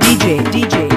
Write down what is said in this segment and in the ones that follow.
DJ, DJ,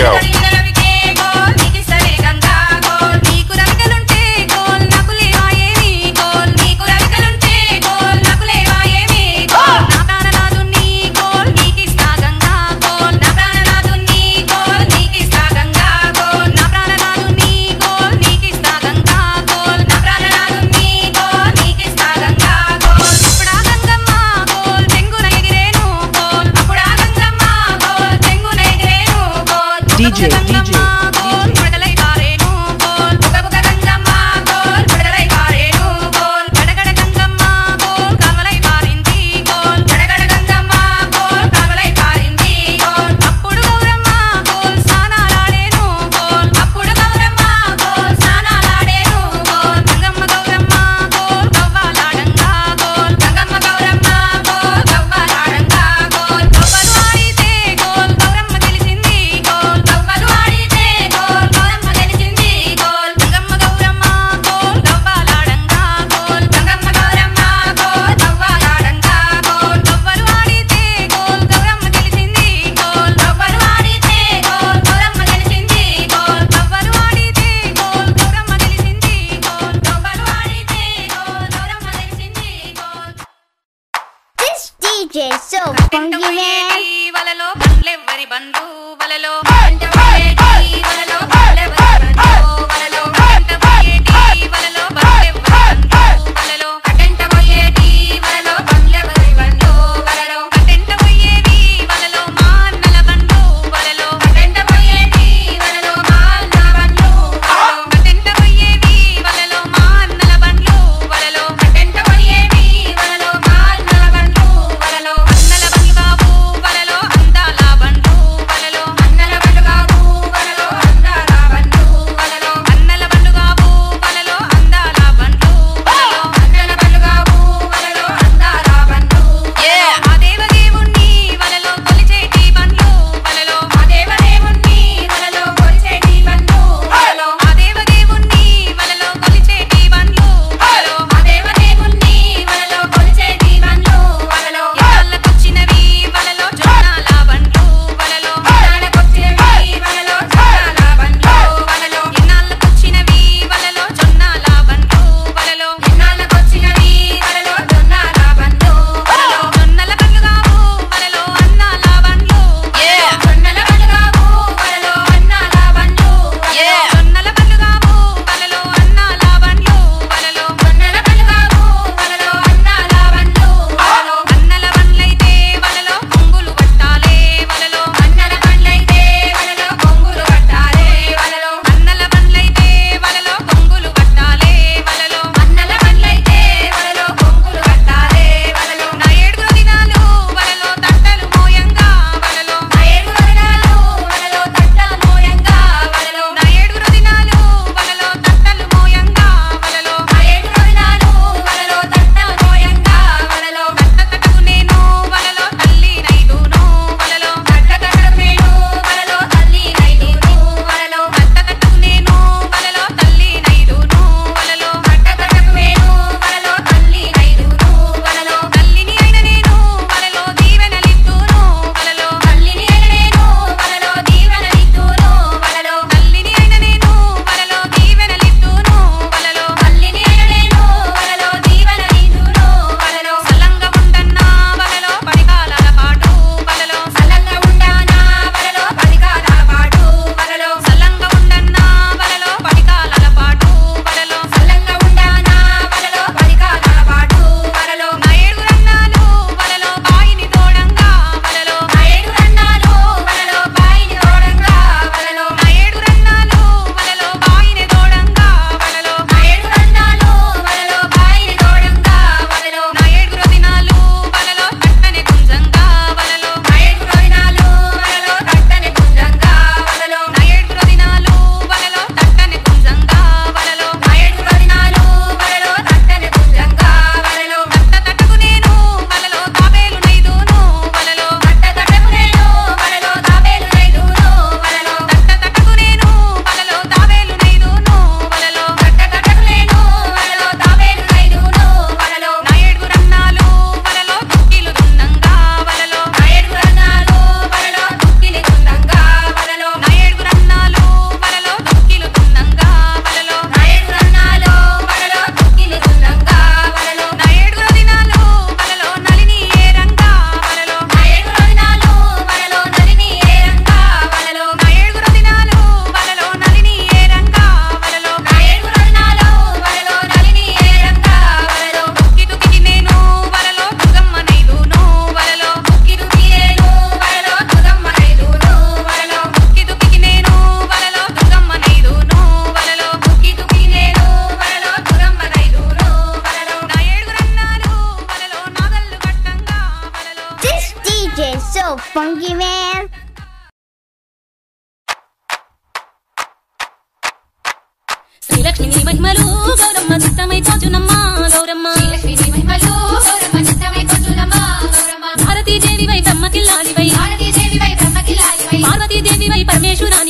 go.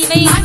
नहीं